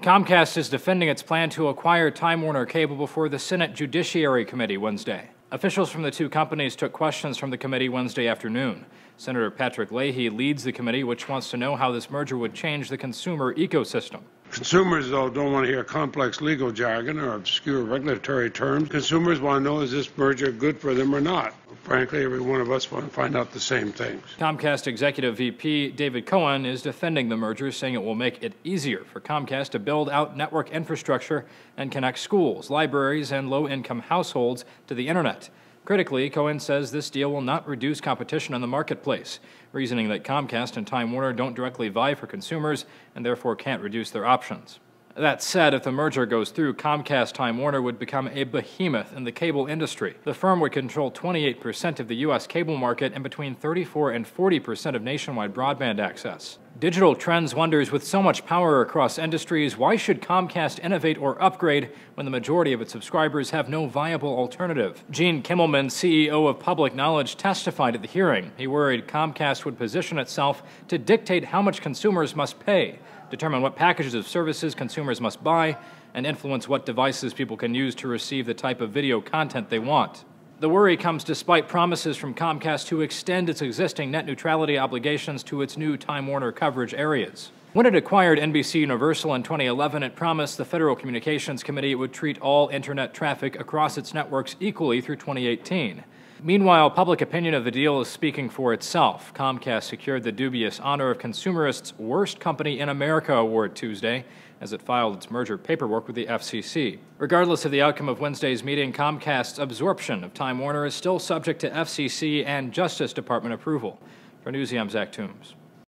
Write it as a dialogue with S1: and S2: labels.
S1: Comcast is defending its plan to acquire Time Warner Cable before the Senate Judiciary Committee Wednesday. Officials from the two companies took questions from the committee Wednesday afternoon. Senator Patrick Leahy leads the committee, which wants to know how this merger would change the consumer ecosystem.
S2: Consumers, though, don't want to hear complex legal jargon or obscure regulatory terms. Consumers want to know is this merger good for them or not? Frankly, every one of us want to find out the same things.
S1: Comcast Executive VP David Cohen is defending the merger, saying it will make it easier for Comcast to build out network infrastructure and connect schools, libraries, and low income households to the internet. Critically, Cohen says this deal will not reduce competition on the marketplace, reasoning that Comcast and Time Warner don't directly vie for consumers and therefore can't reduce their options. That said, if the merger goes through, Comcast Time Warner would become a behemoth in the cable industry. The firm would control 28% of the U.S. cable market and between 34 and 40% of nationwide broadband access. Digital Trends wonders with so much power across industries, why should Comcast innovate or upgrade when the majority of its subscribers have no viable alternative? Gene Kimmelman, CEO of Public Knowledge, testified at the hearing. He worried Comcast would position itself to dictate how much consumers must pay determine what packages of services consumers must buy, and influence what devices people can use to receive the type of video content they want. The worry comes despite promises from Comcast to extend its existing net neutrality obligations to its new Time Warner coverage areas. When it acquired NBC Universal in 2011, it promised the Federal Communications Committee it would treat all Internet traffic across its networks equally through 2018. Meanwhile, public opinion of the deal is speaking for itself. Comcast secured the dubious honor of Consumerist's Worst Company in America award Tuesday as it filed its merger paperwork with the FCC. Regardless of the outcome of Wednesday's meeting, Comcast's absorption of Time Warner is still subject to FCC and Justice Department approval. For Newsy, I'm Zach Toombs.